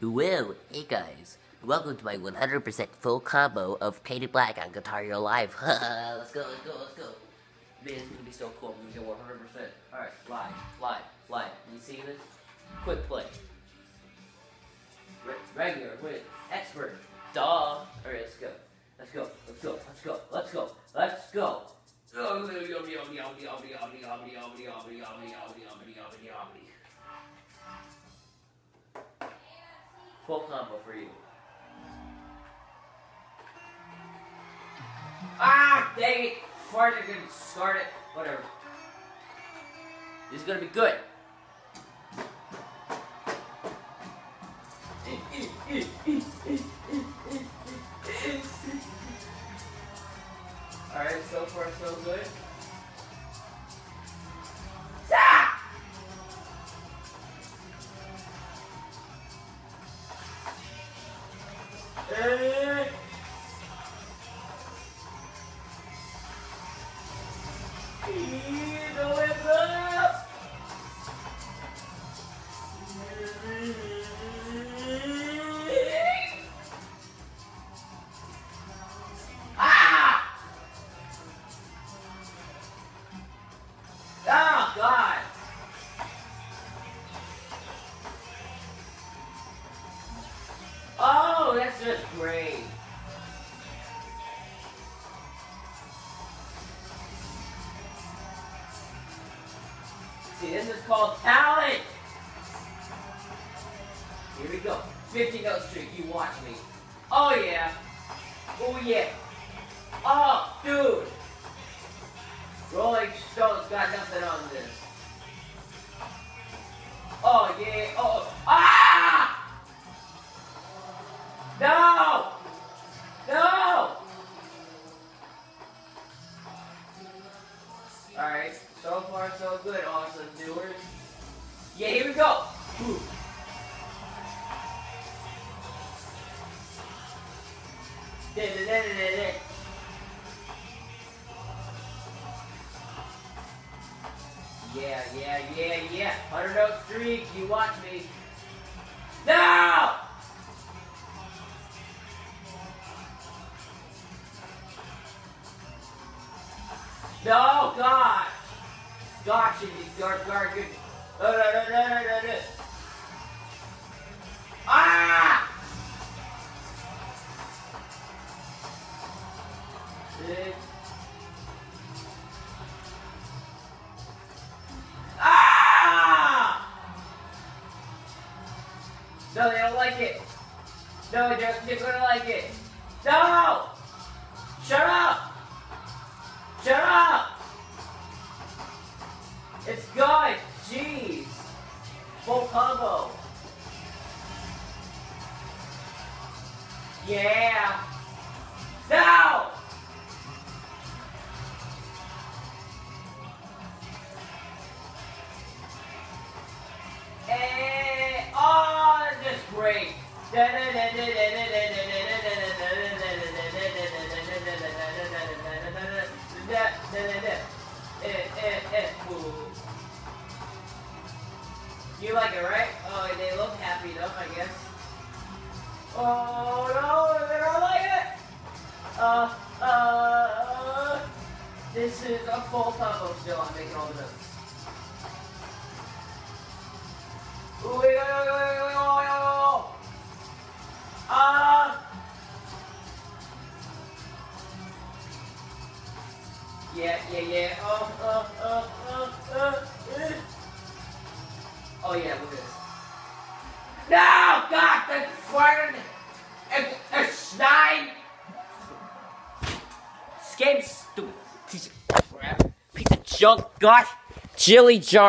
Well, hey guys, welcome to my 100% full combo of Paint It Black on Guitar Live. let's go, let's go, let's go. Man, it's gonna be so cool. I'm gonna go 100%. Alright, live, live, live. You see this? Quick play. Re regular, with expert. Duh. Alright, let's go. Let's go, let's go, let's go, let's go, let's go. Full combo for you. Ah, dang it! And start it. Whatever. This is gonna be good. Alright, so far so good. Hey! Oh, that's just great. See, this is called talent. Here we go. 50 note streak. You watch me. Oh, yeah. Oh, yeah. Oh, dude. Rolling Stone's got nothing on this. Go! Yeah, yeah, yeah, yeah. 100 note streak, you watch me. No! No, God! Gosh, you guard, guard, good. Ah! Ah! No, they don't like it. No, they're, they're gonna like it. No! Shut up! Shut up! It's good. Full combo. Yeah. Now! And, oh, that's just great. Da -da -da You like it, right? Oh, they look happy enough, I guess. Oh no, they don't like it! Uh, uh, this is a full combo still, I'm making all the notes. Ah! Yeah, yeah, yeah, oh, uh, uh, This game's stupid. Piece of crap. Piece of junk. Gosh, chili jar.